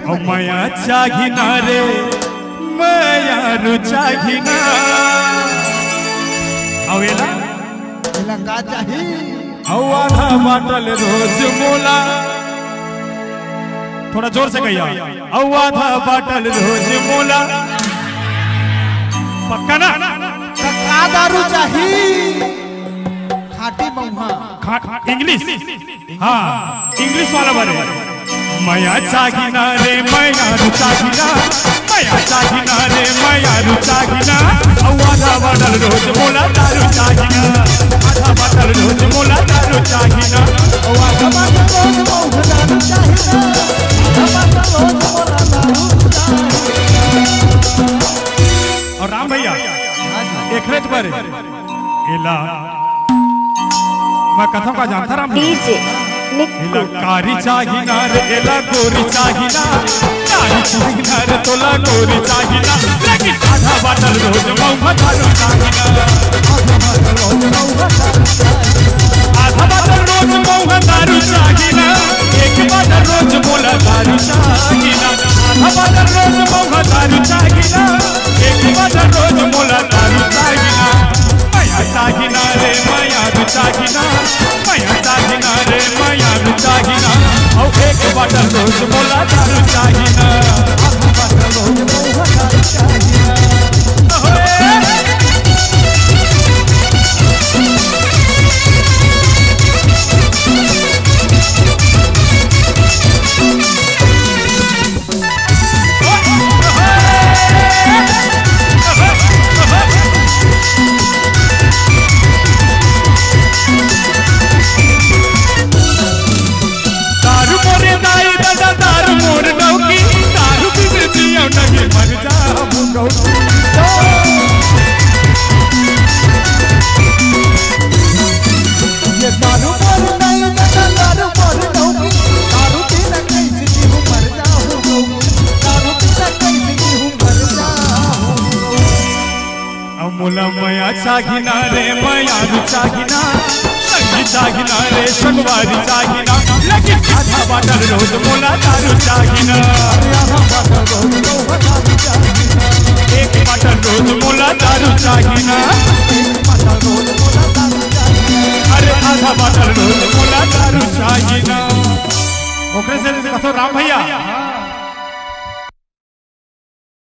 मया चागिना रे। मया रुचागिना अवेला तिला का चाही? अवाधा बाटल रोज मोला। थोड़ा ज़ोर से कहिया अवाधा बाटल रोज मोला। पक्का ना? का दारू चाही? खाटी महुआ खा- इंग्लिश? हाँ इंग्लिश वाला बने मया चागिना रे, मया रुचागिना मया चागिना रे, मया रुचागिना अवाधा बाटल रोज मोला दारू चागिना. आधा बाटल रोज मोला दारू चागिना. अवाधा टमाटर रोज महुआ दारू चाही ना टमाटर रोज मोला दारू चाही और राम भैया, एक रेत पर. इला मैं कथम का जानता राम? डीजे. इला कारी चाहिना रे इला गोरी चाहिना कारी चाहिना रे तोला गोरी चाहिना लेकिन आधा बाटल रोज मौका दारू चाहिना आधा बाटल रोज मौका दारू चाहिना एक बाटल रोज मोला दारू चाहिना आधा बाटल रोज मौका दारू चाहिना एक बाटल रोज मोला दारू चाहिना माया चाहिना रे माया चाहिना माया चाहिना रे एक बाटल रोज बोला चाहिना अमुला मया चागिना रे मया चागिना। संगी चागिना रे, संगवारी चागिना। लेकिन आधा बाटल रोज मोला दारू चागिना। एक बाटल रोज मोला दारू चागिना। अरे आधा बाटल रोज मोला दारू चागिना। ओकरे से कथो राम भैया।